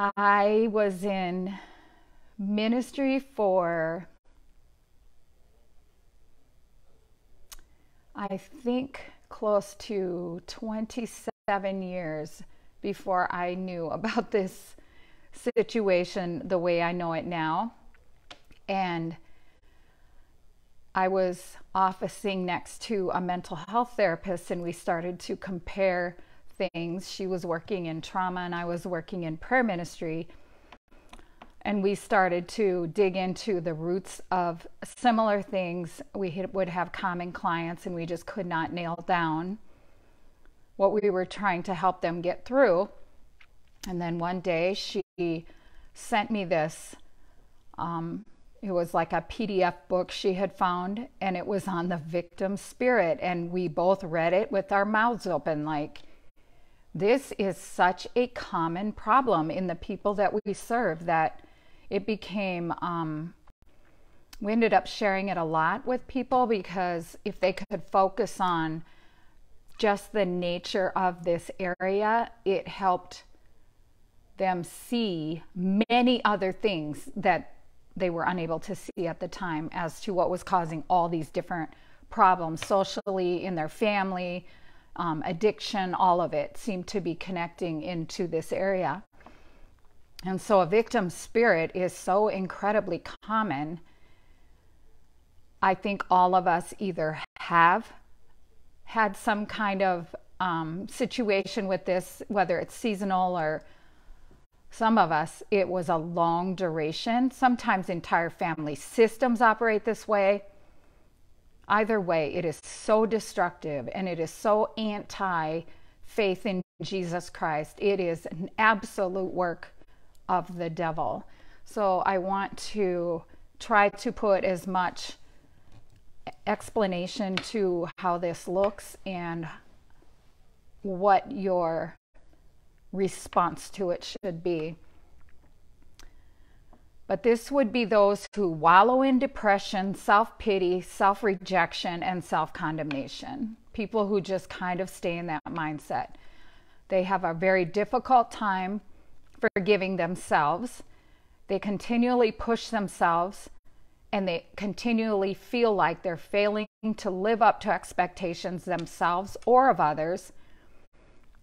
I was in ministry for, I think, close to 27 years before I knew about this situation the way I know it now. And I was officing next to a mental health therapist, and we started to compare things. She was working in trauma, and I was working in prayer ministry. And we started to dig into the roots of similar things. We would have common clients, and we just could not nail down what we were trying to help them get through. And then one day she sent me this. Um, it was like a PDF book she had found, and it was on the victim spirit. And we both read it with our mouths open, like, this is such a common problem in the people that we serve that it became, um, we ended up sharing it a lot with people because if they could focus on just the nature of this area, it helped them see many other things that they were unable to see at the time as to what was causing all these different problems socially, in their family, um, addiction, all of it seemed to be connecting into this area. And so a victim spirit is so incredibly common. I think all of us either have had some kind of um, situation with this, whether it's seasonal or some of us, it was a long duration. Sometimes entire family systems operate this way. Either way, it is so destructive and it is so anti faith in Jesus Christ. It is an absolute work of the devil. So I want to try to put as much explanation to how this looks and what your response to it should be. But this would be those who wallow in depression, self pity, self rejection, and self condemnation. People who just kind of stay in that mindset. They have a very difficult time forgiving themselves. They continually push themselves and they continually feel like they're failing to live up to expectations themselves or of others,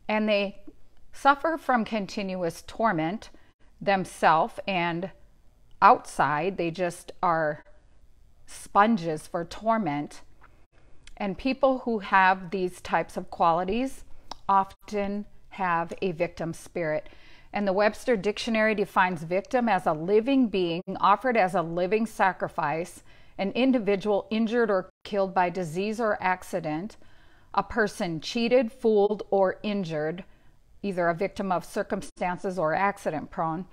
and they suffer from continuous torment themselves and outside, they just are sponges for torment. And people who have these types of qualities often have a victim spirit. And the Webster Dictionary defines victim as a living being offered as a living sacrifice, an individual injured or killed by disease or accident, a person cheated, fooled, or injured, either a victim of circumstances or accident prone.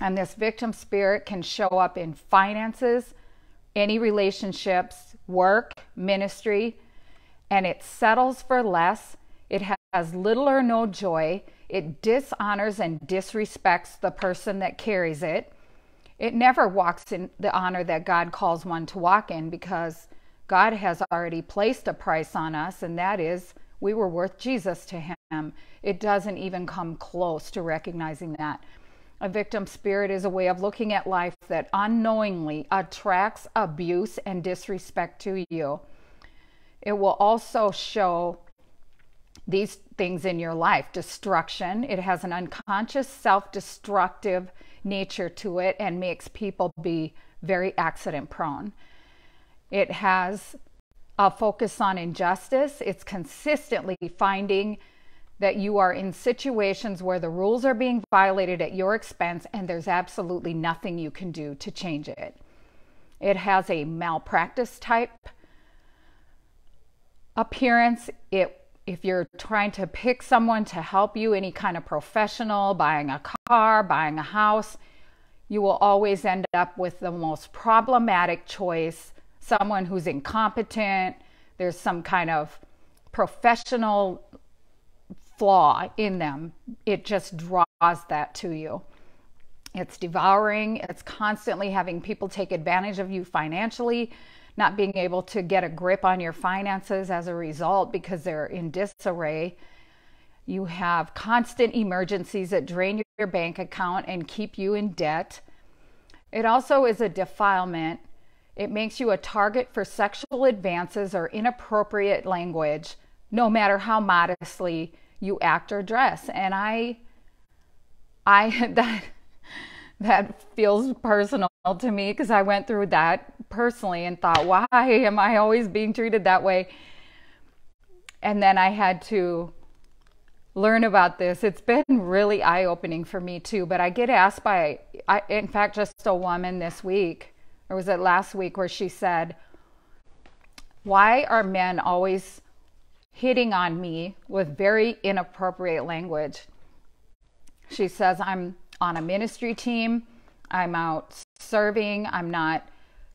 And this victim spirit can show up in finances, any relationships, work, ministry, and it settles for less. It has little or no joy. It dishonors and disrespects the person that carries it. It never walks in the honor that God calls one to walk in because God has already placed a price on us, and that is we were worth Jesus to Him. It doesn't even come close to recognizing that. A victim spirit is a way of looking at life that unknowingly attracts abuse and disrespect to you. It will also show these things in your life destruction. It has an unconscious, self destructive nature to it and makes people be very accident prone. It has a focus on injustice. It's consistently finding that you are in situations where the rules are being violated at your expense and there's absolutely nothing you can do to change it. It has a malpractice type appearance. It if you're trying to pick someone to help you, any kind of professional, buying a car, buying a house, you will always end up with the most problematic choice someone who's incompetent. There's some kind of professional flaw in them. It just draws that to you. It's devouring, it's constantly having people take advantage of you financially not being able to get a grip on your finances as a result because they're in disarray. You have constant emergencies that drain your bank account and keep you in debt. It also is a defilement. It makes you a target for sexual advances or inappropriate language, no matter how modestly you act or dress. And I, I, that, that feels personal to me because I went through that personally and thought, why am I always being treated that way? And then I had to learn about this. It's been really eye opening for me too. But I get asked by, I, in fact, just a woman this week, or was it last week, where she said, Why are men always hitting on me with very inappropriate language? She says, I'm on a ministry team, I'm out serving, I'm not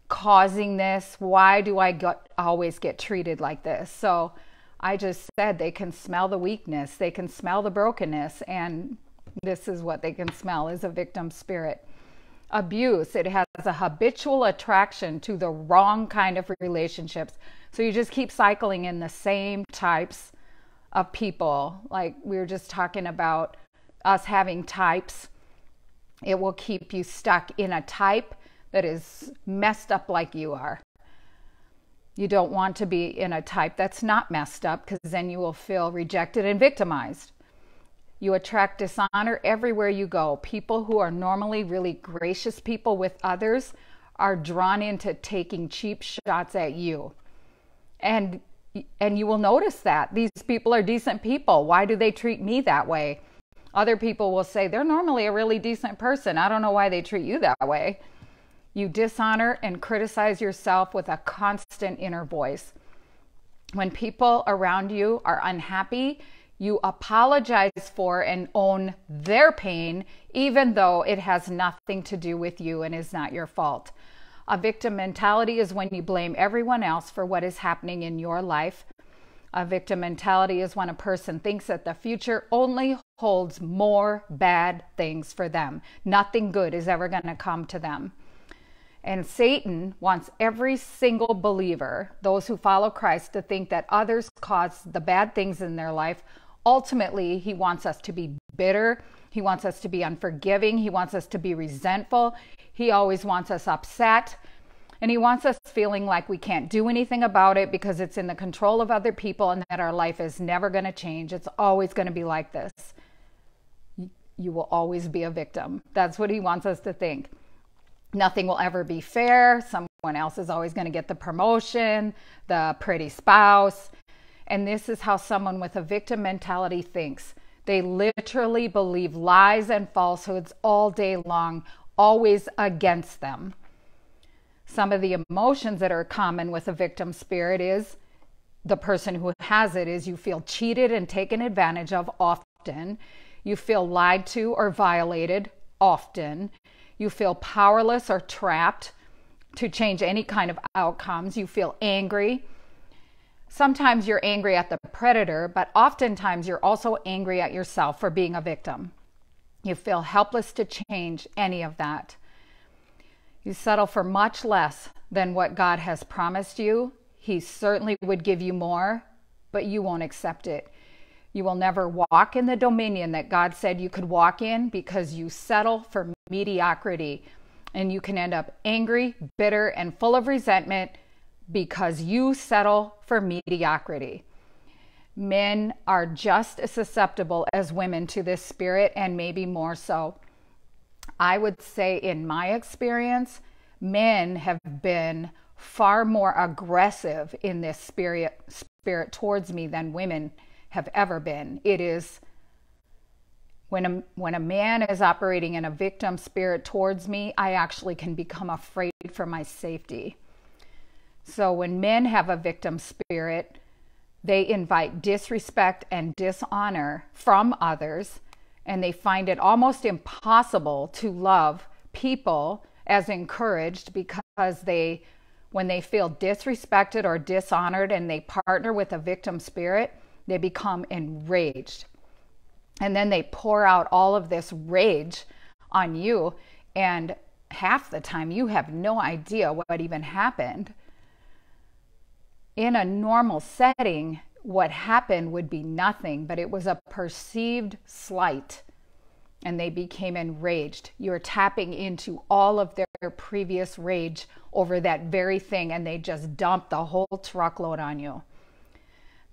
causing this. Why do I get, always get treated like this? So, I just said they can smell the weakness, they can smell the brokenness, and this is what they can smell is a victim spirit. Abuse, it has a habitual attraction to the wrong kind of relationships. So you just keep cycling in the same types of people. Like we were just talking about us having types. It will keep you stuck in a type that is messed up like you are. You don't want to be in a type that's not messed up because then you will feel rejected and victimized. You attract dishonor everywhere you go. People who are normally really gracious people with others are drawn into taking cheap shots at you. And and you will notice that these people are decent people. Why do they treat me that way? Other people will say they're normally a really decent person. I don't know why they treat you that way. You dishonor and criticize yourself with a constant inner voice. When people around you are unhappy, you apologize for and own their pain, even though it has nothing to do with you and is not your fault. A victim mentality is when you blame everyone else for what is happening in your life. A victim mentality is when a person thinks that the future only holds more bad things for them. Nothing good is ever going to come to them. And Satan wants every single believer, those who follow Christ, to think that others cause the bad things in their life. Ultimately, he wants us to be bitter. He wants us to be unforgiving. He wants us to be resentful. He always wants us upset. And he wants us feeling like we can't do anything about it because it's in the control of other people and that our life is never going to change. It's always going to be like this. You will always be a victim. That's what he wants us to think nothing will ever be fair. Someone else is always going to get the promotion, the pretty spouse. And this is how someone with a victim mentality thinks. They literally believe lies and falsehoods all day long, always against them. Some of the emotions that are common with a victim spirit is the person who has it is you feel cheated and taken advantage of often. You feel lied to or violated often. You feel powerless or trapped to change any kind of outcomes. You feel angry. Sometimes you're angry at the predator, but oftentimes you're also angry at yourself for being a victim. You feel helpless to change any of that. You settle for much less than what God has promised you. He certainly would give you more, but you won't accept it. You will never walk in the dominion that God said you could walk in because you settle for mediocrity. And you can end up angry, bitter, and full of resentment because you settle for mediocrity. Men are just as susceptible as women to this spirit, and maybe more so. I would say, in my experience, men have been far more aggressive in this spirit, spirit towards me than women have ever been. It is when a, when a man is operating in a victim spirit towards me, I actually can become afraid for my safety. So when men have a victim spirit, they invite disrespect and dishonor from others, and they find it almost impossible to love people as encouraged because they, when they feel disrespected or dishonored and they partner with a victim spirit, they become enraged. And then they pour out all of this rage on you. And half the time, you have no idea what even happened. In a normal setting, what happened would be nothing, but it was a perceived slight. and they became enraged. You're tapping into all of their previous rage over that very thing, and they just dump the whole truckload on you.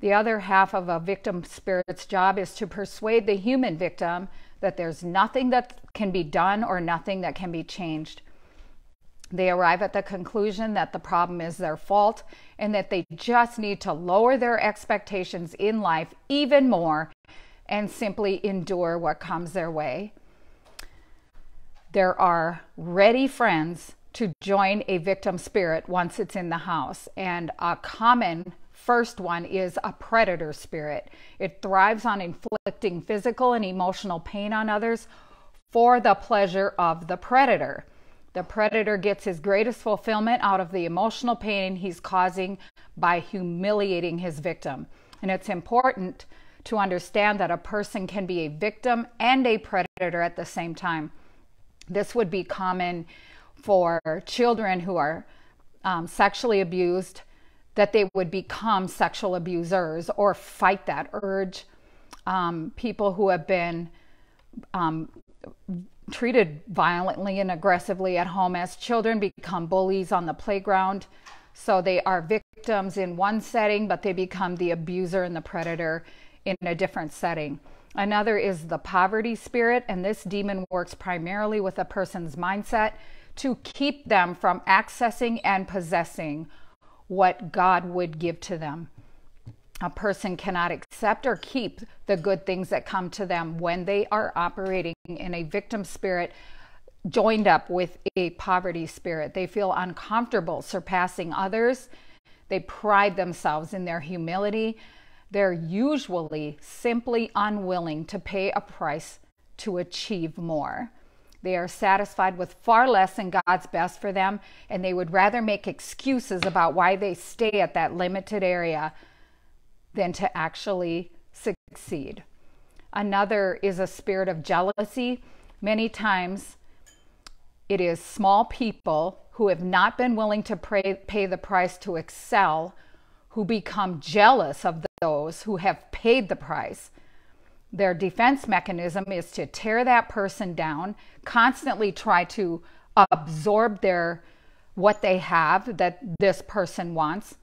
The other half of a victim spirit's job is to persuade the human victim that there's nothing that can be done or nothing that can be changed. They arrive at the conclusion that the problem is their fault and that they just need to lower their expectations in life even more and simply endure what comes their way. There are ready friends to join a victim spirit once it's in the house. And a common first one is a predator spirit. It thrives on inflicting physical and emotional pain on others for the pleasure of the predator. The predator gets his greatest fulfillment out of the emotional pain he's causing by humiliating his victim. And it's important to understand that a person can be a victim and a predator at the same time. This would be common for children who are um, sexually abused, that they would become sexual abusers or fight that urge. Um, people who have been um, treated violently and aggressively at home as children become bullies on the playground. So they are victims in one setting, but they become the abuser and the predator in a different setting. Another is the poverty spirit, and this demon works primarily with a person's mindset to keep them from accessing and possessing what God would give to them. A person cannot accept or keep the good things that come to them when they are operating in a victim spirit joined up with a poverty spirit. They feel uncomfortable surpassing others. They pride themselves in their humility they're usually simply unwilling to pay a price to achieve more. They are satisfied with far less than God's best for them, and they would rather make excuses about why they stay at that limited area than to actually succeed. Another is a spirit of jealousy. Many times it is small people who have not been willing to pay, pay the price to excel who become jealous of those who have paid the price. Their defense mechanism is to tear that person down, constantly try to absorb their what they have that this person wants,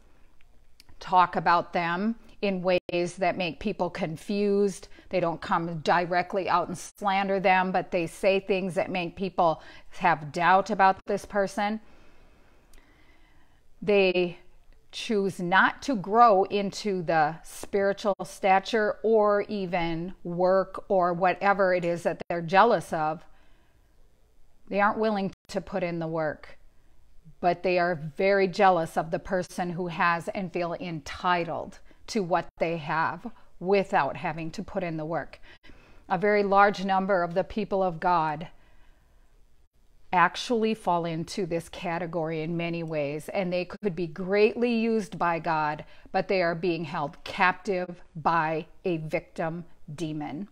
talk about them in ways that make people confused. They don't come directly out and slander them, but they say things that make people have doubt about this person. They choose not to grow into the spiritual stature or even work or whatever it is that they're jealous of, they aren't willing to put in the work. But they are very jealous of the person who has and feel entitled to what they have without having to put in the work. A very large number of the people of God actually fall into this category in many ways, and they could be greatly used by God, but they are being held captive by a victim demon.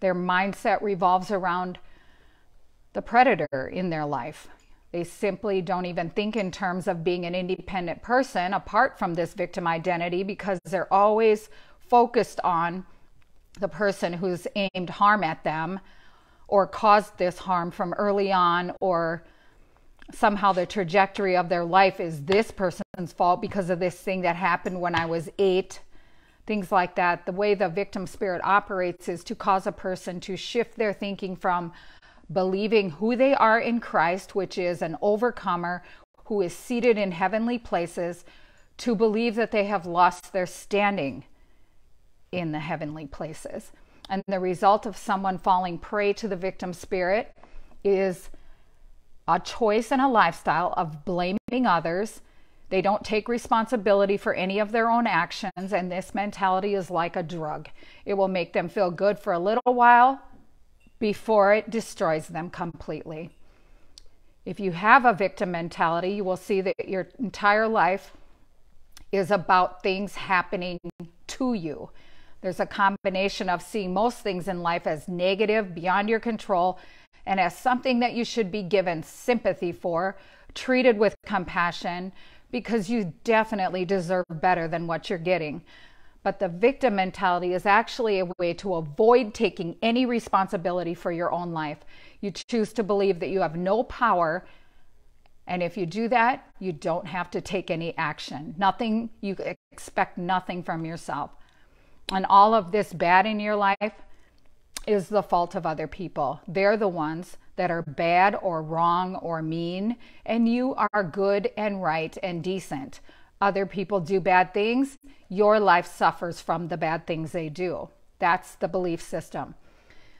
Their mindset revolves around the predator in their life. They simply don't even think in terms of being an independent person apart from this victim identity because they're always focused on the person who's aimed harm at them or caused this harm from early on or somehow the trajectory of their life is this person's fault because of this thing that happened when I was eight, things like that. The way the victim spirit operates is to cause a person to shift their thinking from believing who they are in Christ, which is an overcomer who is seated in heavenly places, to believe that they have lost their standing in the heavenly places. And the result of someone falling prey to the victim spirit is a choice and a lifestyle of blaming others. They don't take responsibility for any of their own actions, and this mentality is like a drug. It will make them feel good for a little while before it destroys them completely. If you have a victim mentality, you will see that your entire life is about things happening to you. There's a combination of seeing most things in life as negative, beyond your control, and as something that you should be given sympathy for, treated with compassion, because you definitely deserve better than what you're getting. But the victim mentality is actually a way to avoid taking any responsibility for your own life. You choose to believe that you have no power. And if you do that, you don't have to take any action. Nothing, you expect nothing from yourself. And all of this bad in your life is the fault of other people. They're the ones that are bad or wrong or mean, and you are good and right and decent. Other people do bad things, your life suffers from the bad things they do. That's the belief system.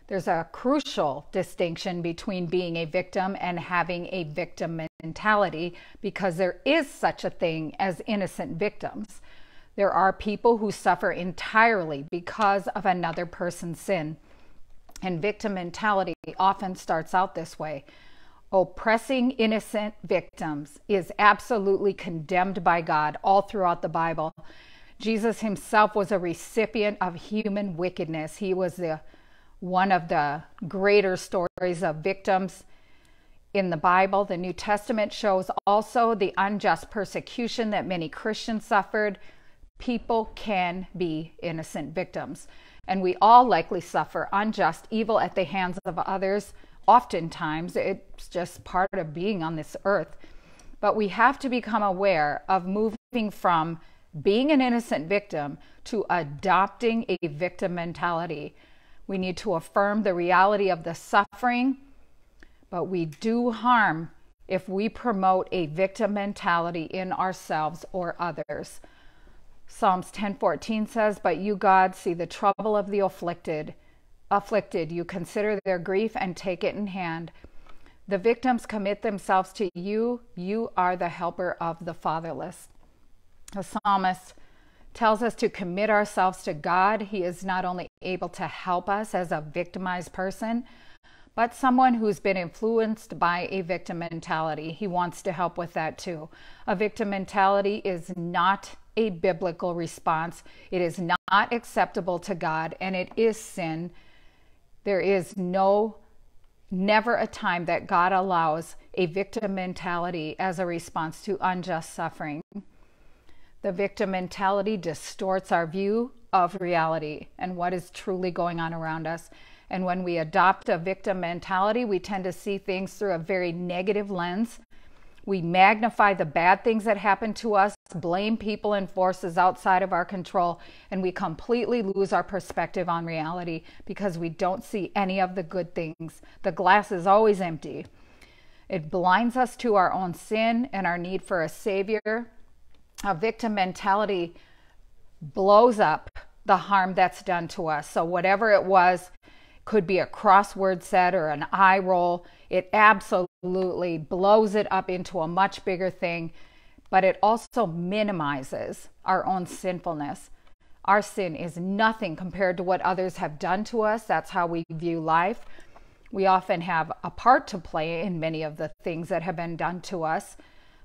There's a crucial distinction between being a victim and having a victim mentality because there is such a thing as innocent victims. There are people who suffer entirely because of another person's sin. And victim mentality often starts out this way. Oppressing innocent victims is absolutely condemned by God all throughout the Bible. Jesus himself was a recipient of human wickedness. He was the one of the greater stories of victims in the Bible. The New Testament shows also the unjust persecution that many Christians suffered. People can be innocent victims and we all likely suffer unjust evil at the hands of others. Oftentimes, it's just part of being on this earth. But we have to become aware of moving from being an innocent victim to adopting a victim mentality. We need to affirm the reality of the suffering, but we do harm if we promote a victim mentality in ourselves or others. Psalms 10:14 says, "But you, God, see the trouble of the afflicted. Afflicted, you consider their grief and take it in hand. The victims commit themselves to you. You are the helper of the fatherless." The psalmist tells us to commit ourselves to God. He is not only able to help us as a victimized person, but someone who's been influenced by a victim mentality. He wants to help with that too. A victim mentality is not a biblical response. It is not acceptable to God and it is sin. There is no, never a time that God allows a victim mentality as a response to unjust suffering. The victim mentality distorts our view of reality and what is truly going on around us. And when we adopt a victim mentality, we tend to see things through a very negative lens we magnify the bad things that happen to us, blame people and forces outside of our control, and we completely lose our perspective on reality because we don't see any of the good things. The glass is always empty. It blinds us to our own sin and our need for a savior. A victim mentality blows up the harm that's done to us. So, whatever it was, could be a crossword set or an eye roll. It absolutely blows it up into a much bigger thing, but it also minimizes our own sinfulness. Our sin is nothing compared to what others have done to us. That's how we view life. We often have a part to play in many of the things that have been done to us,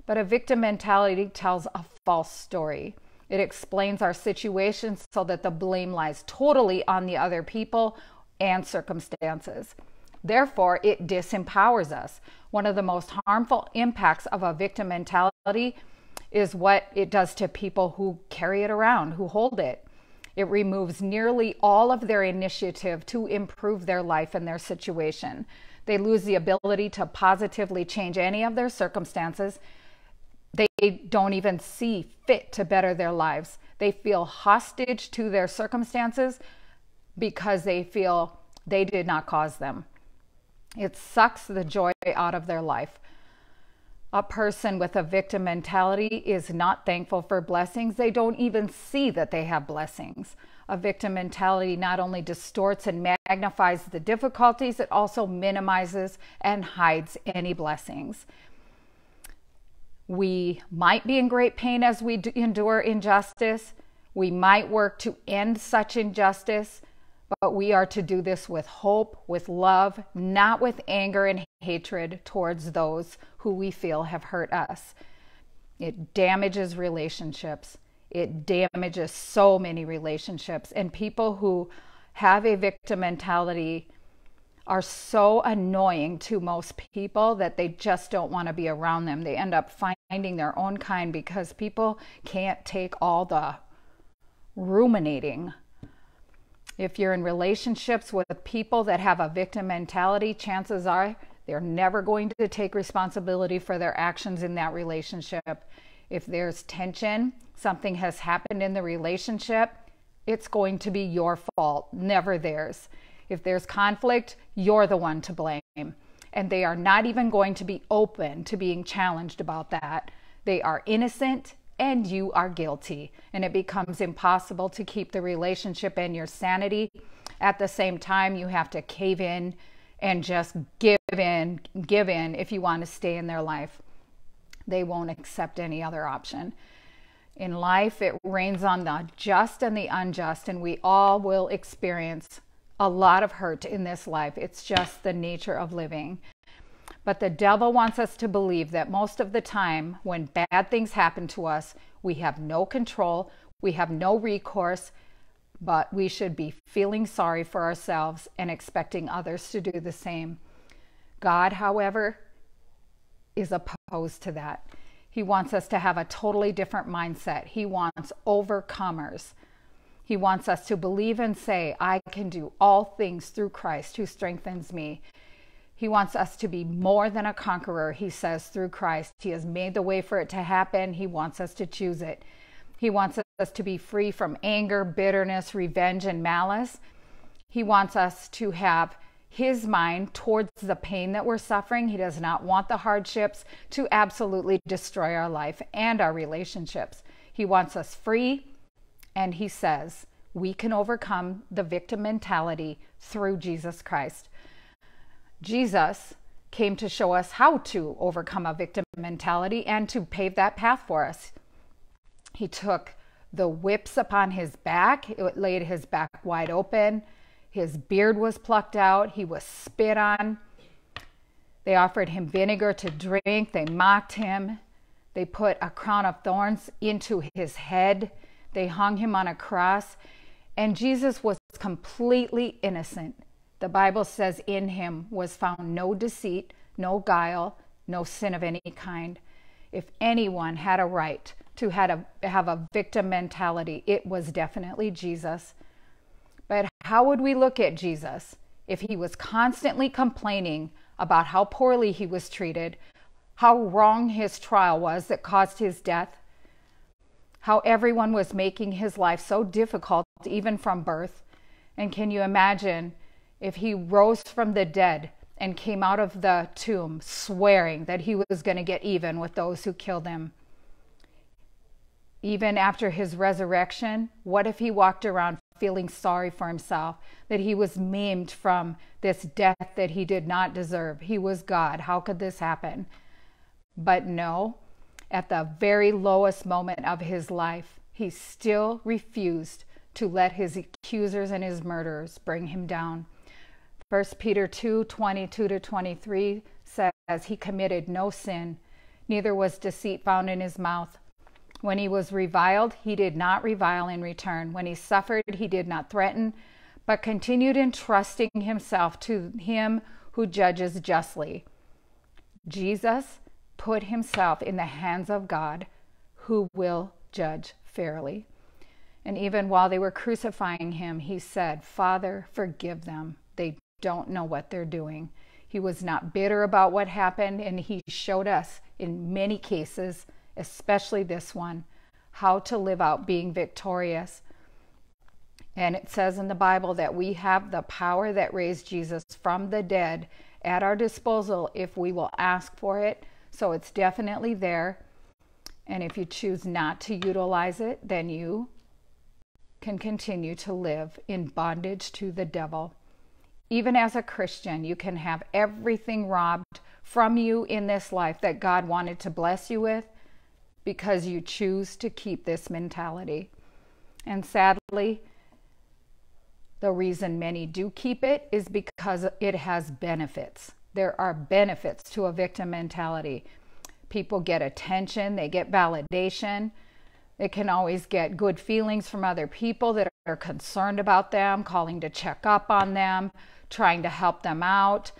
but a victim mentality tells a false story. It explains our situation so that the blame lies totally on the other people and circumstances. Therefore, it disempowers us. One of the most harmful impacts of a victim mentality is what it does to people who carry it around, who hold it. It removes nearly all of their initiative to improve their life and their situation. They lose the ability to positively change any of their circumstances. They don't even see fit to better their lives. They feel hostage to their circumstances because they feel they did not cause them. It sucks the joy out of their life. A person with a victim mentality is not thankful for blessings. They don't even see that they have blessings. A victim mentality not only distorts and magnifies the difficulties, it also minimizes and hides any blessings. We might be in great pain as we endure injustice. We might work to end such injustice. But we are to do this with hope, with love, not with anger and hatred towards those who we feel have hurt us. It damages relationships. It damages so many relationships. And people who have a victim mentality are so annoying to most people that they just don't want to be around them. They end up finding their own kind because people can't take all the ruminating. If you're in relationships with people that have a victim mentality, chances are they're never going to take responsibility for their actions in that relationship. If there's tension, something has happened in the relationship, it's going to be your fault, never theirs. If there's conflict, you're the one to blame. And they are not even going to be open to being challenged about that. They are innocent and you are guilty. And it becomes impossible to keep the relationship and your sanity. At the same time, you have to cave in and just give in, give in if you want to stay in their life. They won't accept any other option. In life, it rains on the just and the unjust, and we all will experience a lot of hurt in this life. It's just the nature of living. But the devil wants us to believe that most of the time, when bad things happen to us, we have no control, we have no recourse, but we should be feeling sorry for ourselves and expecting others to do the same. God, however, is opposed to that. He wants us to have a totally different mindset. He wants overcomers. He wants us to believe and say, I can do all things through Christ who strengthens me. He wants us to be more than a conqueror, he says, through Christ. He has made the way for it to happen. He wants us to choose it. He wants us to be free from anger, bitterness, revenge, and malice. He wants us to have his mind towards the pain that we're suffering. He does not want the hardships to absolutely destroy our life and our relationships. He wants us free, and he says we can overcome the victim mentality through Jesus Christ. Jesus came to show us how to overcome a victim mentality and to pave that path for us. He took the whips upon his back, it laid his back wide open. His beard was plucked out, he was spit on. They offered him vinegar to drink, they mocked him. They put a crown of thorns into his head. They hung him on a cross. And Jesus was completely innocent. The Bible says in him was found no deceit, no guile, no sin of any kind. If anyone had a right to had a, have a victim mentality, it was definitely Jesus. But how would we look at Jesus if he was constantly complaining about how poorly he was treated, how wrong his trial was that caused his death, how everyone was making his life so difficult, even from birth? And can you imagine if he rose from the dead and came out of the tomb swearing that he was going to get even with those who killed him? Even after his resurrection, what if he walked around feeling sorry for himself, that he was maimed from this death that he did not deserve? He was God. How could this happen? But no, at the very lowest moment of his life, he still refused to let his accusers and his murderers bring him down. 1 Peter 2 22 to 23 says, He committed no sin, neither was deceit found in his mouth. When he was reviled, he did not revile in return. When he suffered, he did not threaten, but continued entrusting himself to him who judges justly. Jesus put himself in the hands of God, who will judge fairly. And even while they were crucifying him, he said, Father, forgive them. They don't know what they're doing. He was not bitter about what happened, and he showed us in many cases especially this one, how to live out being victorious. And it says in the Bible that we have the power that raised Jesus from the dead at our disposal if we will ask for it. So it's definitely there. And if you choose not to utilize it, then you can continue to live in bondage to the devil. Even as a Christian, you can have everything robbed from you in this life that God wanted to bless you with, because you choose to keep this mentality. And sadly, the reason many do keep it is because it has benefits. There are benefits to a victim mentality. People get attention, they get validation, they can always get good feelings from other people that are concerned about them, calling to check up on them, trying to help them out.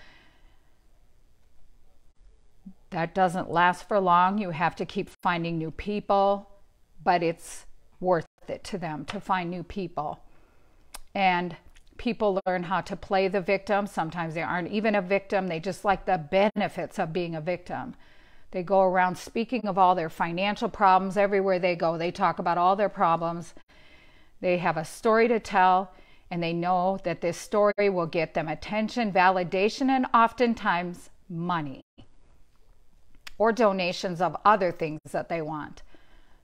That doesn't last for long. You have to keep finding new people, but it's worth it to them to find new people. And people learn how to play the victim. Sometimes they aren't even a victim, they just like the benefits of being a victim. They go around speaking of all their financial problems everywhere they go. They talk about all their problems. They have a story to tell, and they know that this story will get them attention, validation, and oftentimes money or donations of other things that they want.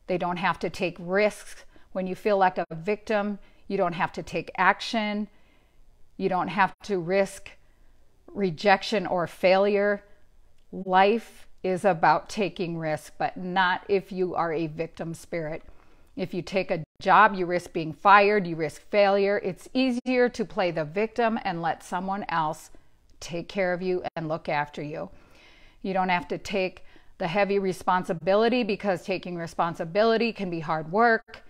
They don't have to take risks. When you feel like a victim, you don't have to take action. You don't have to risk rejection or failure. Life is about taking risks, but not if you are a victim spirit. If you take a job, you risk being fired, you risk failure. It's easier to play the victim and let someone else take care of you and look after you. You don't have to take the heavy responsibility because taking responsibility can be hard work.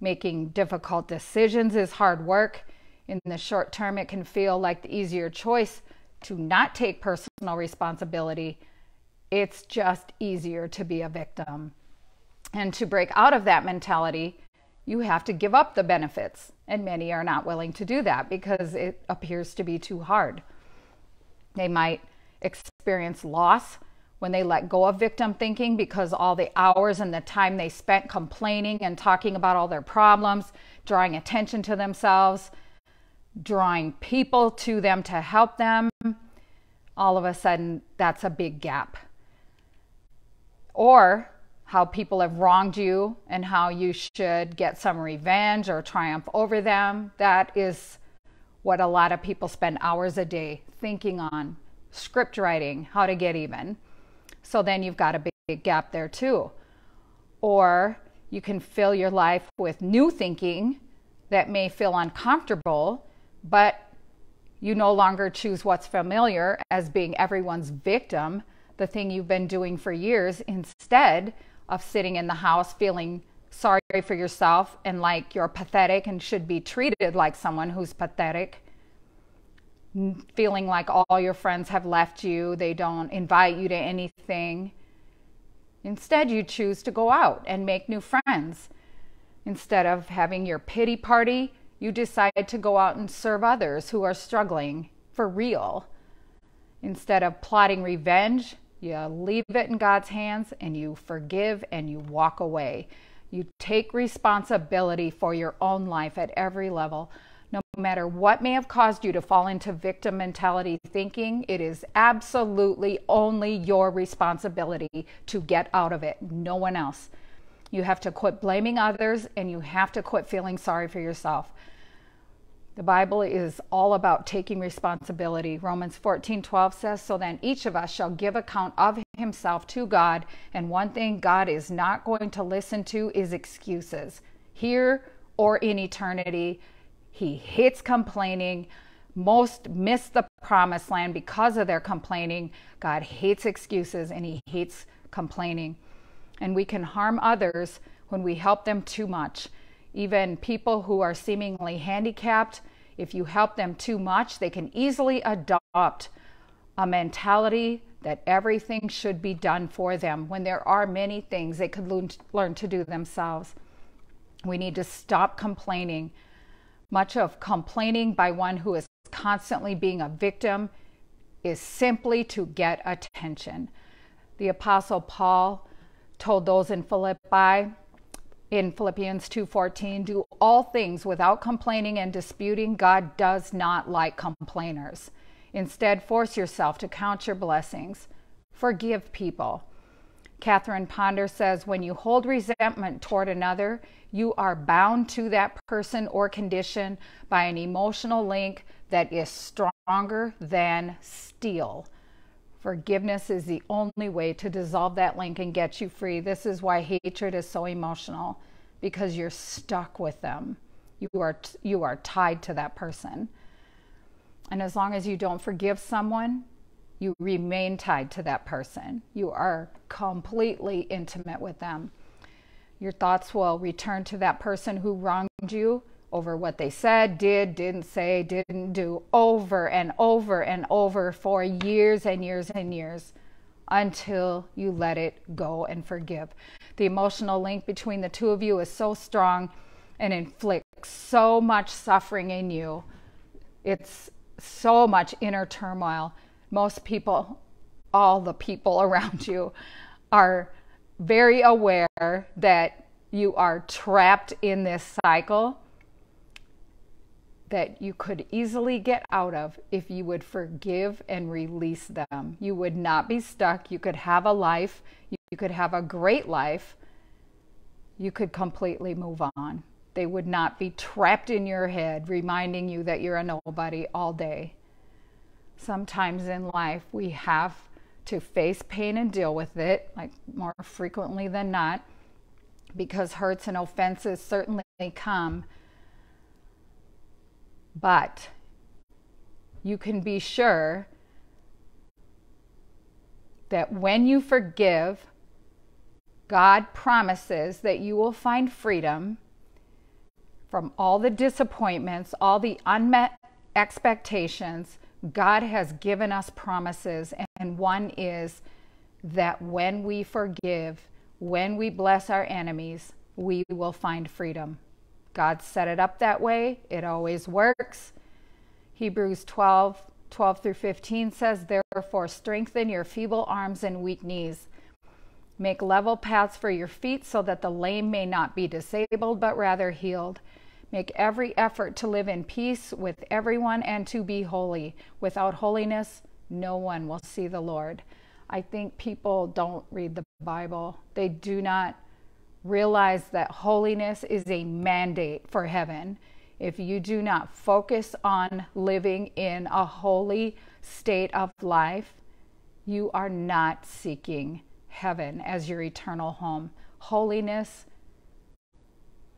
Making difficult decisions is hard work. In the short term, it can feel like the easier choice to not take personal responsibility. It's just easier to be a victim. And to break out of that mentality, you have to give up the benefits. And many are not willing to do that because it appears to be too hard. They might experience loss when they let go of victim thinking because all the hours and the time they spent complaining and talking about all their problems, drawing attention to themselves, drawing people to them to help them, all of a sudden that's a big gap. Or how people have wronged you and how you should get some revenge or triumph over them. That is what a lot of people spend hours a day thinking on script writing, how to get even. So then you've got a big, big gap there too. Or you can fill your life with new thinking that may feel uncomfortable, but you no longer choose what's familiar as being everyone's victim, the thing you've been doing for years. Instead, of sitting in the house feeling sorry for yourself and like you're pathetic and should be treated like someone who's pathetic. Feeling like all your friends have left you, they don't invite you to anything. Instead, you choose to go out and make new friends. Instead of having your pity party, you decide to go out and serve others who are struggling for real. Instead of plotting revenge, you leave it in God's hands and you forgive and you walk away. You take responsibility for your own life at every level. No matter what may have caused you to fall into victim mentality thinking, it is absolutely only your responsibility to get out of it, no one else. You have to quit blaming others and you have to quit feeling sorry for yourself. The Bible is all about taking responsibility. Romans 14:12 says, "So then each of us shall give account of himself to God, and one thing God is not going to listen to is excuses. Here or in eternity, he hates complaining. Most miss the promised land because of their complaining. God hates excuses and he hates complaining. And we can harm others when we help them too much. Even people who are seemingly handicapped, if you help them too much, they can easily adopt a mentality that everything should be done for them when there are many things they could learn to do themselves. We need to stop complaining. Much of complaining by one who is constantly being a victim is simply to get attention. The Apostle Paul told those in Philippi, in Philippians 2:14, do all things without complaining and disputing. God does not like complainers. Instead, force yourself to count your blessings. Forgive people. Catherine Ponder says when you hold resentment toward another, you are bound to that person or condition by an emotional link that is stronger than steel. Forgiveness is the only way to dissolve that link and get you free. This is why hatred is so emotional because you're stuck with them. You are you are tied to that person. And as long as you don't forgive someone, you remain tied to that person. You are completely intimate with them. Your thoughts will return to that person who wronged you over what they said, did, didn't say, didn't do over and over and over for years and years and years until you let it go and forgive. The emotional link between the two of you is so strong and inflicts so much suffering in you. It's so much inner turmoil. Most people, all the people around you, are very aware that you are trapped in this cycle that you could easily get out of if you would forgive and release them. You would not be stuck. You could have a life. You could have a great life. You could completely move on. They would not be trapped in your head, reminding you that you're a nobody all day. Sometimes in life, we have to face pain and deal with it, like more frequently than not, because hurts and offenses certainly come but you can be sure that when you forgive, God promises that you will find freedom from all the disappointments, all the unmet expectations. God has given us promises, and one is that when we forgive, when we bless our enemies, we will find freedom. God set it up that way. It always works. Hebrews 12, 12 through 15 says, Therefore, strengthen your feeble arms and weak knees. Make level paths for your feet so that the lame may not be disabled, but rather healed. Make every effort to live in peace with everyone and to be holy. Without holiness, no one will see the Lord. I think people don't read the Bible. They do not realize that holiness is a mandate for heaven. If you do not focus on living in a holy state of life, you are not seeking heaven as your eternal home. Holiness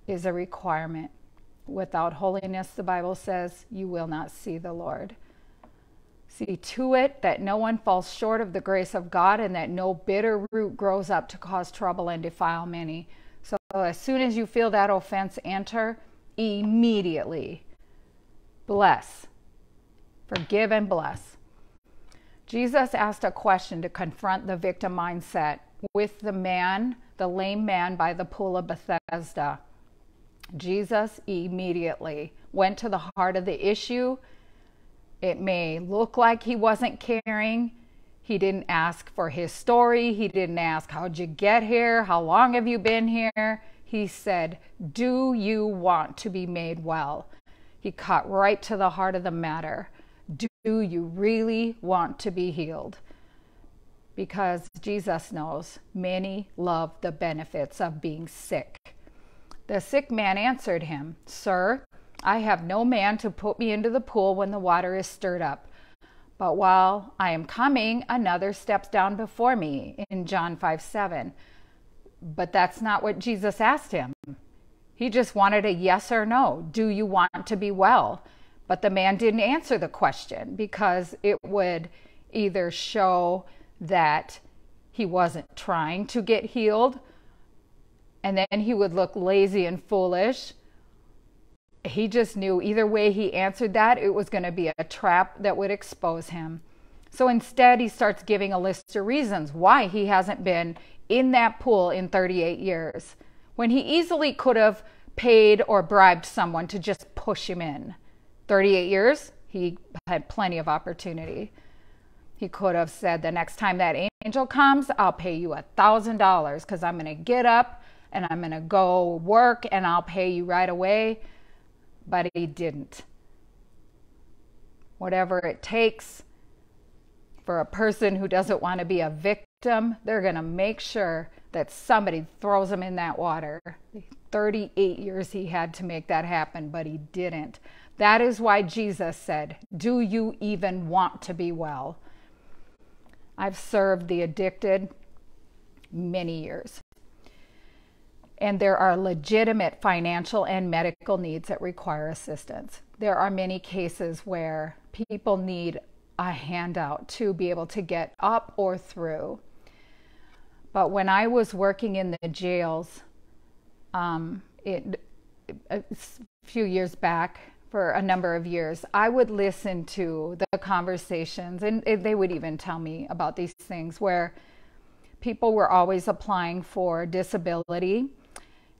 is a requirement. Without holiness, the Bible says, you will not see the Lord. See to it that no one falls short of the grace of God and that no bitter root grows up to cause trouble and defile many. So as soon as you feel that offense enter, immediately bless, forgive, and bless. Jesus asked a question to confront the victim mindset with the man, the lame man by the pool of Bethesda. Jesus immediately went to the heart of the issue it may look like he wasn't caring. He didn't ask for his story. He didn't ask, How'd you get here? How long have you been here? He said, Do you want to be made well? He cut right to the heart of the matter. Do you really want to be healed? Because Jesus knows many love the benefits of being sick. The sick man answered him, Sir, I have no man to put me into the pool when the water is stirred up. But while I am coming, another steps down before me in John 5 7. But that's not what Jesus asked him. He just wanted a yes or no. Do you want to be well? But the man didn't answer the question because it would either show that he wasn't trying to get healed and then he would look lazy and foolish he just knew either way he answered that, it was going to be a trap that would expose him. So instead, he starts giving a list of reasons why he hasn't been in that pool in 38 years, when he easily could have paid or bribed someone to just push him in. 38 years, he had plenty of opportunity. He could have said, The next time that angel comes, I'll pay you a $1,000 because I'm going to get up and I'm going to go work and I'll pay you right away but he didn't. Whatever it takes for a person who doesn't want to be a victim, they're going to make sure that somebody throws him in that water. 38 years he had to make that happen, but he didn't. That is why Jesus said, Do you even want to be well? I've served the addicted many years and there are legitimate financial and medical needs that require assistance. There are many cases where people need a handout to be able to get up or through. But when I was working in the jails, um, it, a few years back, for a number of years, I would listen to the conversations, and they would even tell me about these things where people were always applying for disability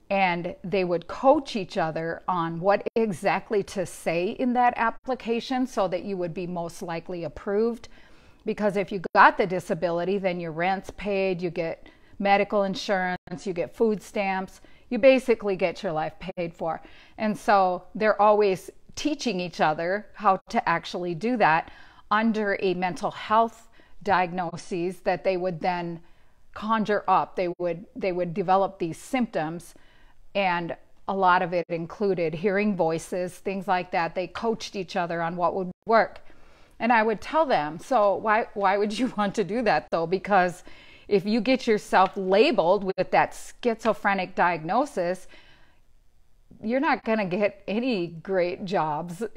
and they would coach each other on what exactly to say in that application so that you would be most likely approved. Because if you got the disability, then your rent's paid, you get medical insurance, you get food stamps, you basically get your life paid for. And so they're always teaching each other how to actually do that under a mental health diagnoses that they would then conjure up. They would they would develop these symptoms and a lot of it included hearing voices, things like that. They coached each other on what would work. And I would tell them, so why why would you want to do that though? Because if you get yourself labeled with that schizophrenic diagnosis, you're not going to get any great jobs.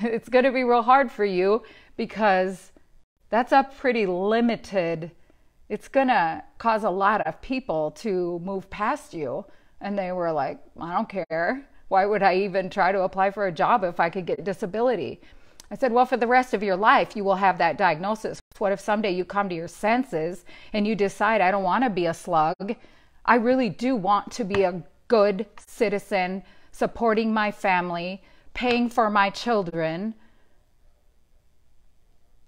It's going to be real hard for you because that's a pretty limited it's going to cause a lot of people to move past you and they were like i don't care. Why would i even try to apply for a job if i could get disability? I said well for the rest of your life you will have that diagnosis. What if someday you come to your senses and you decide i don't want to be a slug. I really do want to be a good citizen supporting my family paying for my children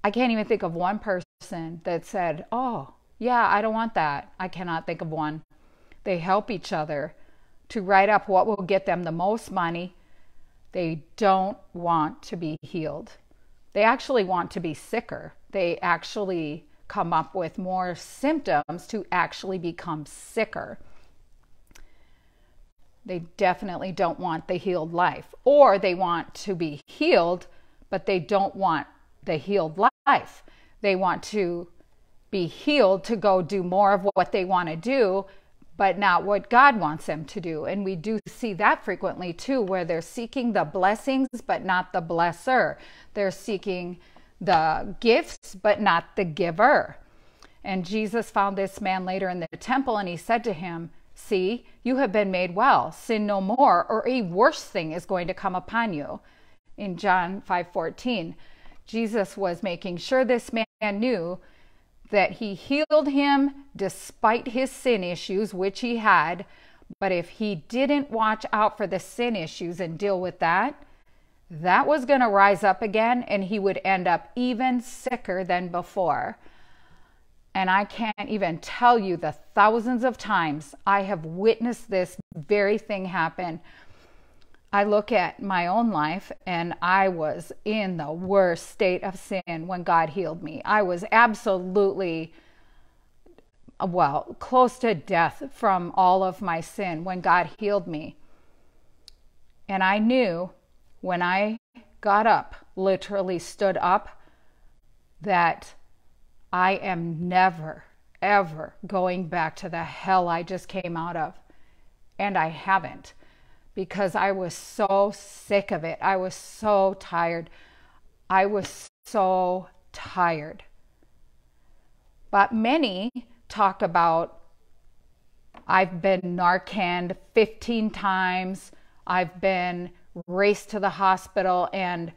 I can't even think of one person that said, Oh, yeah, I don't want that. I cannot think of one. They help each other to write up what will get them the most money. They don't want to be healed. They actually want to be sicker. They actually come up with more symptoms to actually become sicker. They definitely don't want the healed life, or they want to be healed, but they don't want the healed life. They want to be healed to go do more of what they want to do, but not what God wants them to do. And we do see that frequently too, where they're seeking the blessings, but not the blesser. They're seeking the gifts, but not the giver. And Jesus found this man later in the temple and he said to him, See, you have been made well. Sin no more, or a worse thing is going to come upon you. In John 5 14. Jesus was making sure this man knew that he healed him despite his sin issues, which he had. But if he didn't watch out for the sin issues and deal with that, that was going to rise up again and he would end up even sicker than before. And I can't even tell you the thousands of times I have witnessed this very thing happen I look at my own life and I was in the worst state of sin when God healed me. I was absolutely, well, close to death from all of my sin when God healed me. And I knew when I got up, literally stood up, that I am never, ever going back to the hell I just came out of. And I haven't because I was so sick of it. I was so tired. I was so tired. But many talk about I've been Narcaned 15 times. I've been raced to the hospital and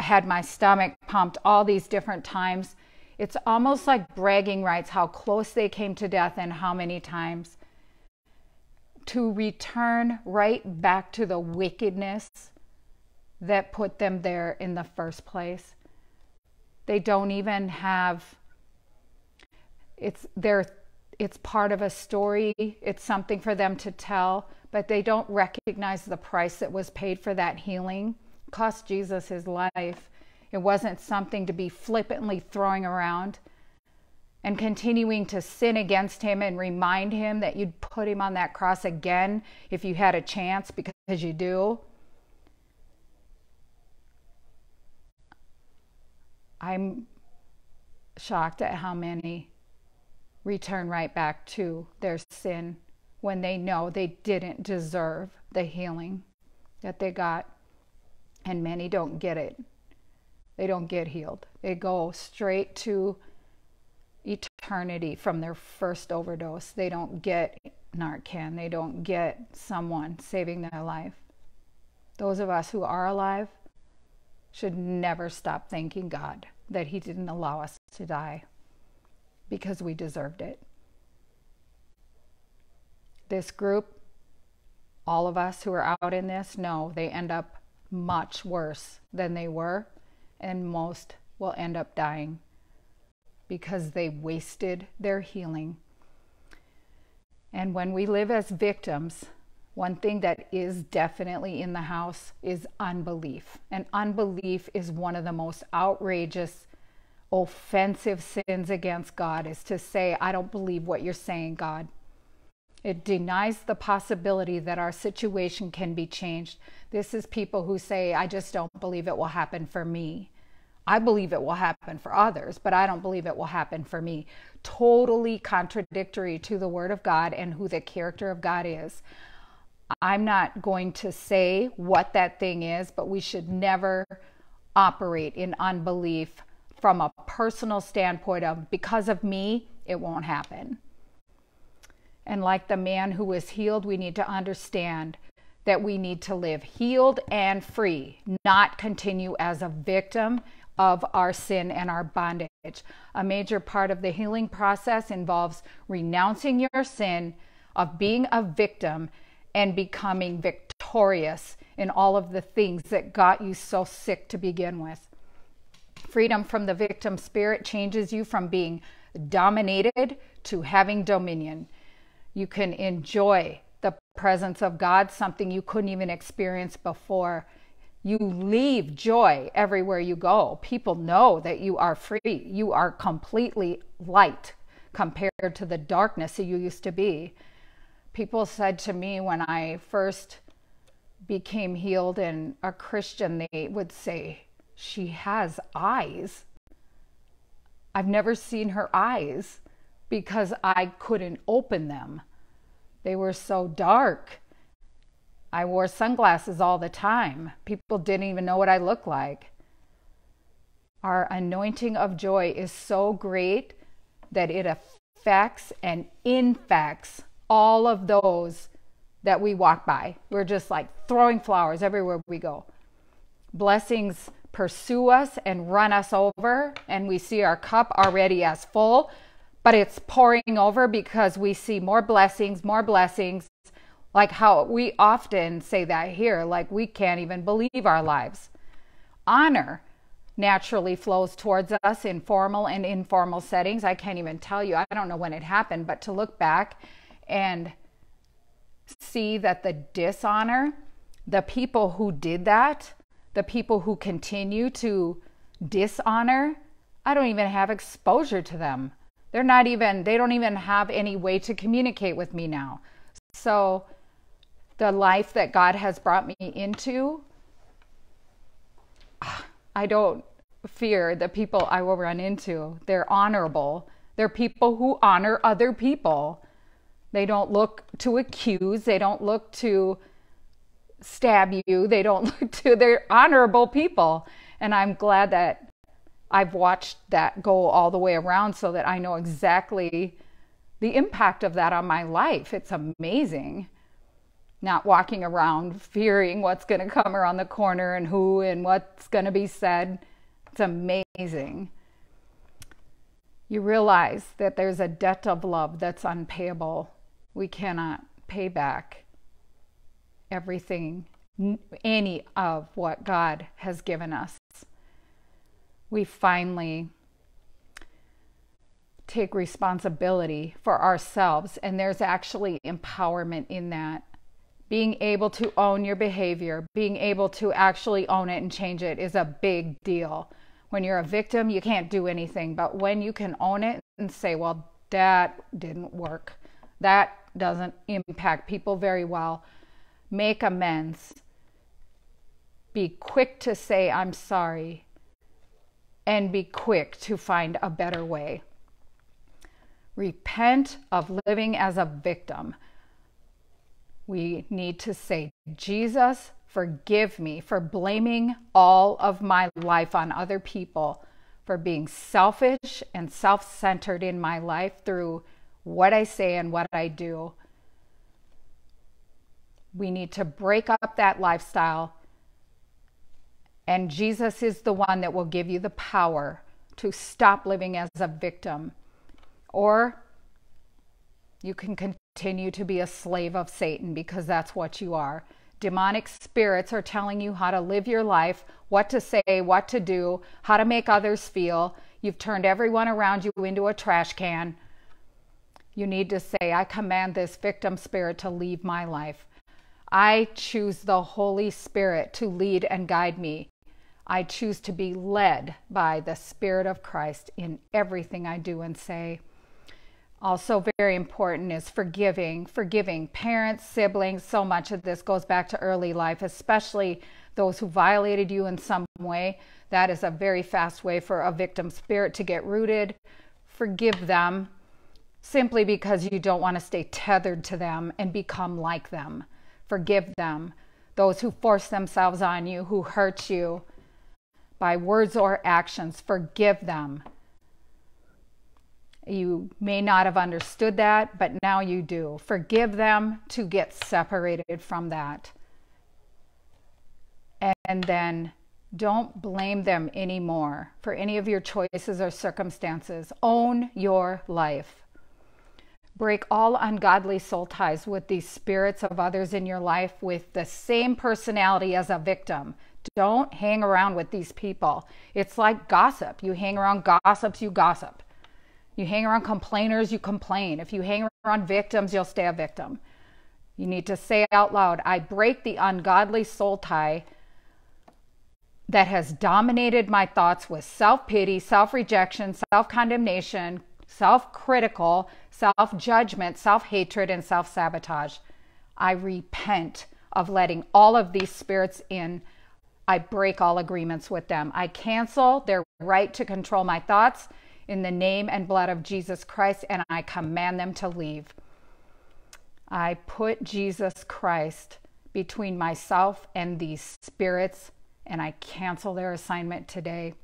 had my stomach pumped all these different times. It's almost like bragging rights how close they came to death and how many times to return right back to the wickedness that put them there in the first place. They don't even have it's they it's part of a story, it's something for them to tell, but they don't recognize the price that was paid for that healing. It cost Jesus his life. It wasn't something to be flippantly throwing around and continuing to sin against him and remind him that you'd put him on that cross again if you had a chance because you do. I'm shocked at how many return right back to their sin when they know they didn't deserve the healing that they got. And many don't get it. They don't get healed. They go straight to eternity from their first overdose. They don't get Narcan, they don't get someone saving their life. Those of us who are alive should never stop thanking God that He didn't allow us to die because we deserved it. This group all of us who are out in this know they end up much worse than they were, and most will end up dying because they wasted their healing. And when we live as victims, one thing that is definitely in the house is unbelief. And unbelief is one of the most outrageous, offensive sins against God is to say, I don't believe what you're saying, God. It denies the possibility that our situation can be changed. This is people who say, I just don't believe it will happen for me. I believe it will happen for others, but I don't believe it will happen for me. Totally contradictory to the Word of God and who the character of God is. I'm not going to say what that thing is, but we should never operate in unbelief from a personal standpoint of because of me, it won't happen. And like the man who was healed, we need to understand that we need to live healed and free, not continue as a victim of our sin and our bondage. A major part of the healing process involves renouncing your sin, of being a victim, and becoming victorious in all of the things that got you so sick to begin with. Freedom from the victim spirit changes you from being dominated to having dominion. You can enjoy the presence of God, something you couldn't even experience before. You leave joy everywhere you go. People know that you are free. You are completely light compared to the darkness that you used to be. People said to me when I first became healed and a Christian, they would say, She has eyes. I've never seen her eyes because I couldn't open them. They were so dark. I wore sunglasses all the time. People didn't even know what I looked like. Our anointing of joy is so great that it affects and infects all of those that we walk by. We're just like throwing flowers everywhere we go. Blessings pursue us and run us over, and we see our cup already as full but it's pouring over because we see more blessings, more blessings. Like how we often say that here, like we can't even believe our lives. Honor naturally flows towards us in formal and informal settings. I can't even tell you, I don't know when it happened, but to look back and see that the dishonor, the people who did that, the people who continue to dishonor, I don't even have exposure to them. They're not even, they don't even have any way to communicate with me now. So, the life that God has brought me into, I don't fear the people I will run into. They're honorable. They're people who honor other people. They don't look to accuse, they don't look to stab you, they don't look to, they're honorable people. And I'm glad that I've watched that go all the way around so that I know exactly the impact of that on my life. It's amazing. Not walking around fearing what's going to come around the corner and who and what's going to be said. It's amazing. You realize that there's a debt of love that's unpayable. We cannot pay back everything, any of what God has given us we finally take responsibility for ourselves. And there's actually empowerment in that. Being able to own your behavior, being able to actually own it and change it is a big deal. When you're a victim, you can't do anything. But when you can own it and say, well, that didn't work, that doesn't impact people very well, make amends. Be quick to say, I'm sorry and be quick to find a better way. Repent of living as a victim. We need to say, Jesus, forgive me for blaming all of my life on other people, for being selfish and self centered in my life through what I say and what I do. We need to break up that lifestyle and Jesus is the one that will give you the power to stop living as a victim. Or you can continue to be a slave of Satan because that's what you are. Demonic spirits are telling you how to live your life, what to say, what to do, how to make others feel. You've turned everyone around you into a trash can. You need to say, I command this victim spirit to leave my life. I choose the Holy Spirit to lead and guide me. I choose to be led by the Spirit of Christ in everything I do and say. Also, very important is forgiving, forgiving parents, siblings. So much of this goes back to early life, especially those who violated you in some way. That is a very fast way for a victim spirit to get rooted. Forgive them simply because you don't want to stay tethered to them and become like them. Forgive them. Those who force themselves on you, who hurt you by words or actions, forgive them. You may not have understood that, but now you do. Forgive them to get separated from that. And then don't blame them anymore for any of your choices or circumstances. Own your life. Break all ungodly soul ties with these spirits of others in your life with the same personality as a victim. Don't hang around with these people. It's like gossip. You hang around gossips, you gossip. You hang around complainers, you complain. If you hang around victims, you'll stay a victim. You need to say out loud, I break the ungodly soul tie that has dominated my thoughts with self pity, self rejection, self condemnation, self critical, self judgment, self hatred, and self sabotage. I repent of letting all of these spirits in. I break all agreements with them. I cancel their right to control my thoughts in the name and blood of Jesus Christ, and I command them to leave. I put Jesus Christ between myself and these spirits, and I cancel their assignment today.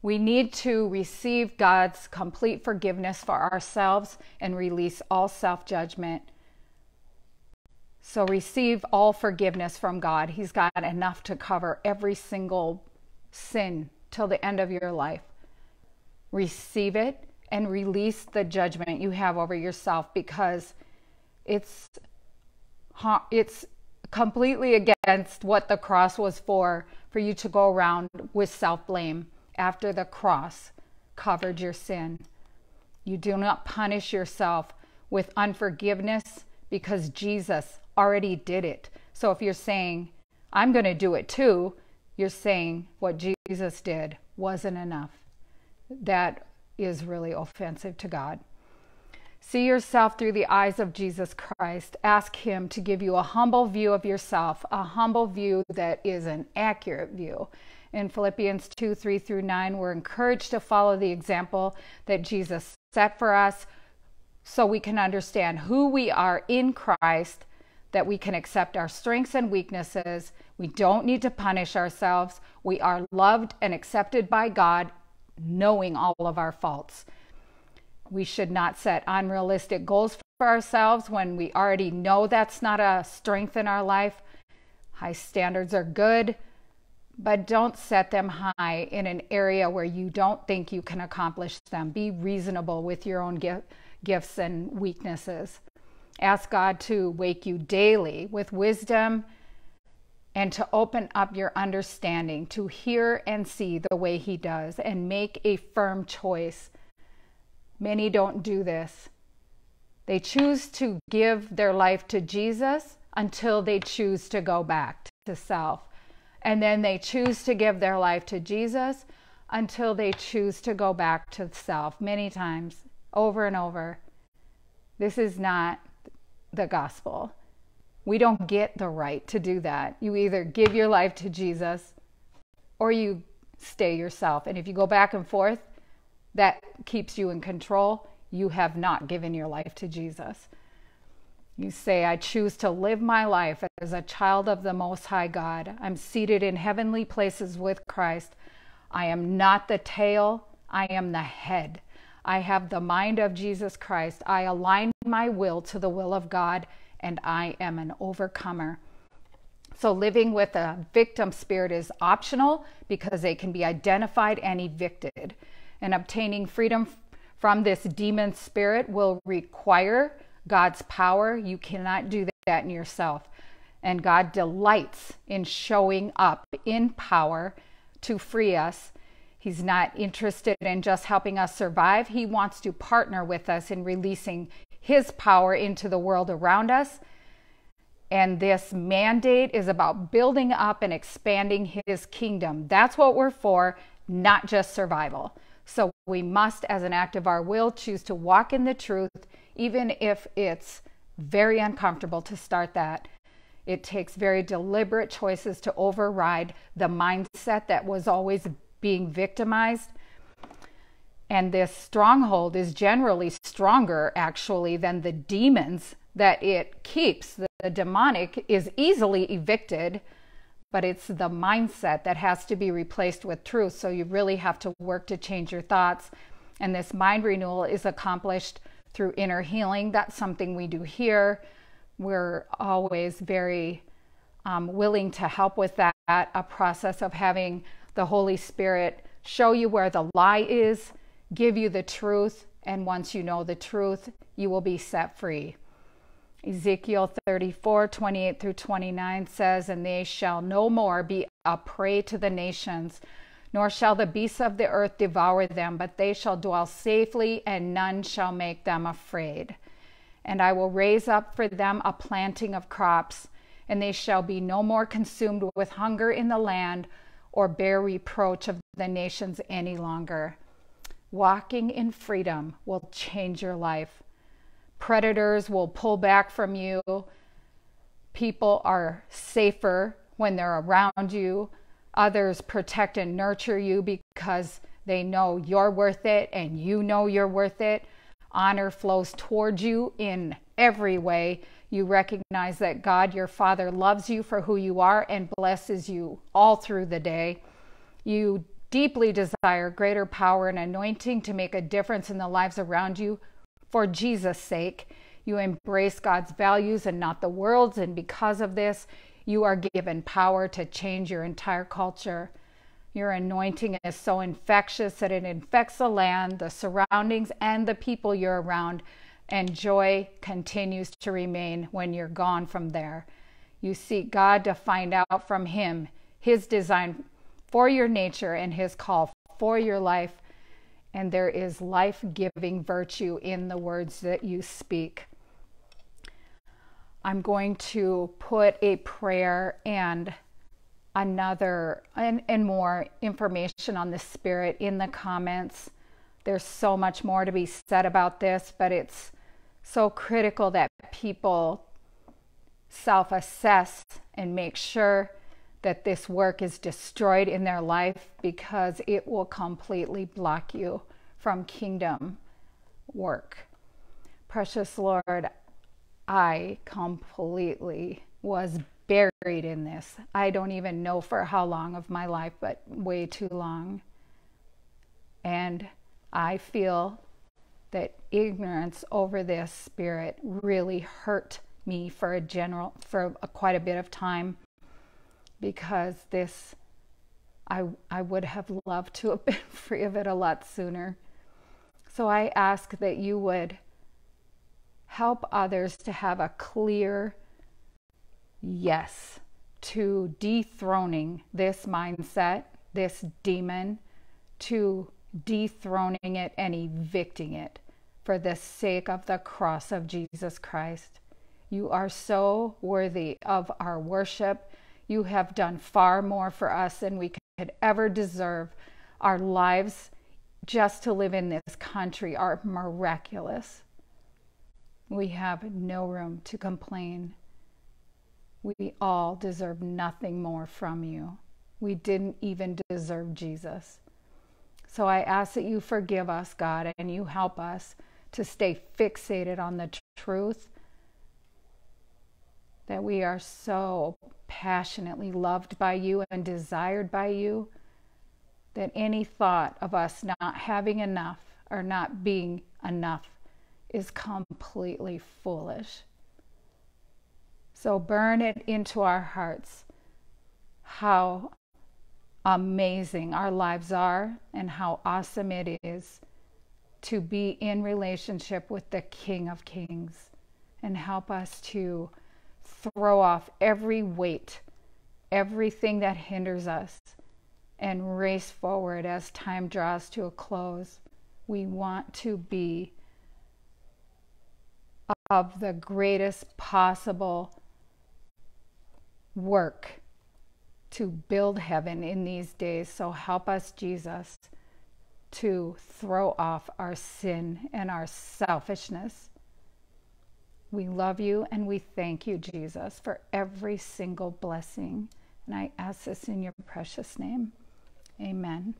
We need to receive God's complete forgiveness for ourselves and release all self judgment. So receive all forgiveness from God. He's got enough to cover every single sin till the end of your life. Receive it and release the judgment you have over yourself because it's it's completely against what the cross was for for you to go around with self-blame after the cross covered your sin. You do not punish yourself with unforgiveness because Jesus already did it. So if you're saying, I'm going to do it too, you're saying what Jesus did wasn't enough. That is really offensive to God. See yourself through the eyes of Jesus Christ. Ask Him to give you a humble view of yourself, a humble view that is an accurate view in Philippians 2 3 through 9, we're encouraged to follow the example that Jesus set for us so we can understand who we are in Christ, that we can accept our strengths and weaknesses. We don't need to punish ourselves. We are loved and accepted by God, knowing all of our faults. We should not set unrealistic goals for ourselves when we already know that's not a strength in our life. High standards are good, but don't set them high in an area where you don't think you can accomplish them. Be reasonable with your own gifts and weaknesses. Ask God to wake you daily with wisdom and to open up your understanding to hear and see the way He does and make a firm choice. Many don't do this. They choose to give their life to Jesus until they choose to go back to self and then they choose to give their life to Jesus until they choose to go back to self many times, over and over. This is not the gospel. We don't get the right to do that. You either give your life to Jesus or you stay yourself. And if you go back and forth, that keeps you in control. You have not given your life to Jesus. You say, I choose to live my life as a child of the Most High God. I'm seated in heavenly places with Christ. I am not the tail, I am the head. I have the mind of Jesus Christ. I align my will to the will of God, and I am an overcomer. So, living with a victim spirit is optional because they can be identified and evicted. And obtaining freedom from this demon spirit will require God's power. You cannot do that in yourself. And God delights in showing up in power to free us. He's not interested in just helping us survive. He wants to partner with us in releasing His power into the world around us. And this mandate is about building up and expanding His kingdom. That's what we're for, not just survival. So we must, as an act of our will, choose to walk in the truth, even if it's very uncomfortable to start that. It takes very deliberate choices to override the mindset that was always being victimized. And this stronghold is generally stronger, actually, than the demons that it keeps. The, the demonic is easily evicted but it's the mindset that has to be replaced with truth. So you really have to work to change your thoughts. And this mind renewal is accomplished through inner healing. That's something we do here. We're always very um, willing to help with that, a process of having the Holy Spirit show you where the lie is, give you the truth, and once you know the truth, you will be set free. Ezekiel 34, 28 through 29 says, And they shall no more be a prey to the nations, nor shall the beasts of the earth devour them, but they shall dwell safely, and none shall make them afraid. And I will raise up for them a planting of crops, and they shall be no more consumed with hunger in the land, or bear reproach of the nations any longer. Walking in freedom will change your life. Predators will pull back from you. People are safer when they're around you. Others protect and nurture you because they know you're worth it and you know you're worth it. Honor flows towards you in every way. You recognize that God, your Father, loves you for who you are and blesses you all through the day. You deeply desire greater power and anointing to make a difference in the lives around you for Jesus' sake. You embrace God's values and not the world's, and because of this, you are given power to change your entire culture. Your anointing is so infectious that it infects the land, the surroundings, and the people you're around, and joy continues to remain when you're gone from there. You seek God to find out from Him His design for your nature and His call for your life and there is life giving virtue in the words that you speak. I'm going to put a prayer and another and, and more information on the spirit in the comments. There's so much more to be said about this, but it's so critical that people self assess and make sure that this work is destroyed in their life because it will completely block you from kingdom work. Precious Lord, I completely was buried in this. I don't even know for how long of my life, but way too long. And I feel that ignorance over this spirit really hurt me for a general for a, quite a bit of time because this I, I would have loved to have been free of it a lot sooner. So I ask that you would help others to have a clear yes to dethroning this mindset, this demon, to dethroning it and evicting it for the sake of the cross of Jesus Christ. You are so worthy of our worship you have done far more for us than we could ever deserve. Our lives just to live in this country are miraculous. We have no room to complain. We all deserve nothing more from you. We didn't even deserve Jesus. So I ask that you forgive us, God, and you help us to stay fixated on the truth that we are so passionately loved by you and desired by you, that any thought of us not having enough or not being enough is completely foolish. So burn it into our hearts how amazing our lives are and how awesome it is to be in relationship with the King of Kings. and help us to throw off every weight, everything that hinders us, and race forward as time draws to a close. We want to be of the greatest possible work to build heaven in these days. So help us, Jesus, to throw off our sin and our selfishness. We love you and we thank you, Jesus, for every single blessing. And I ask this in your precious name. Amen.